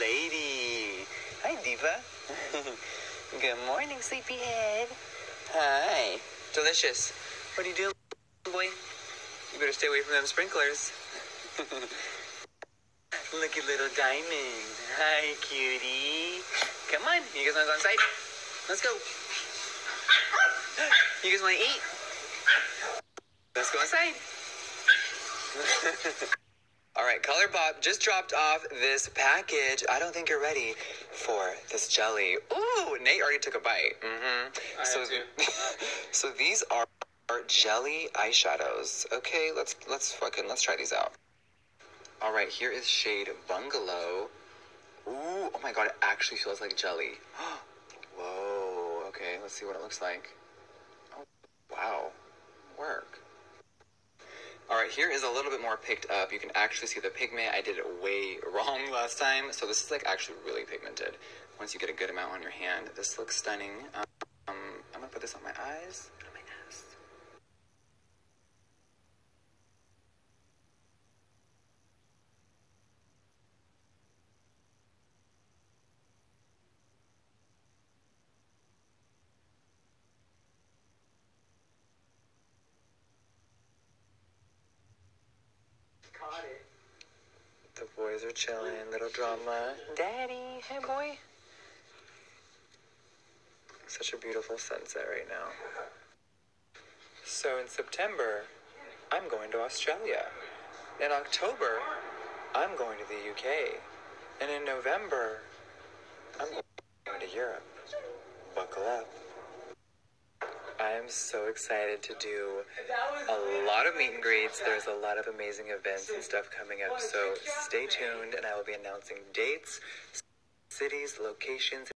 lady. Hi, Diva. Good morning, sleepyhead. Hi. Delicious. What are you doing, boy? You better stay away from them sprinklers. Looky, little diamond. Hi, cutie. Come on. You guys want to go inside? Let's go. You guys want to eat? Let's go inside. Right, ColourPop just dropped off this package. I don't think you're ready for this jelly. Ooh, Nate already took a bite. Mm-hmm. I so, so these are, are jelly eyeshadows. Okay, let's let's fucking let's try these out. All right, here is shade Bungalow. Ooh, oh my god, it actually feels like jelly. Whoa. Okay, let's see what it looks like. Oh, wow. Work. Here is a little bit more picked up. You can actually see the pigment. I did it way wrong last time, so this is like actually really pigmented. Once you get a good amount on your hand, this looks stunning. Um, I'm gonna put this on my eyes on my ass. The boys are chilling, little drama. Daddy, hey boy. Such a beautiful sunset right now. So in September, I'm going to Australia. In October, I'm going to the UK. And in November, I'm going to Europe. Buckle up. I am so excited to do a lot of meet and greets. There's a lot of amazing events and stuff coming up. So stay tuned, and I will be announcing dates, cities, locations,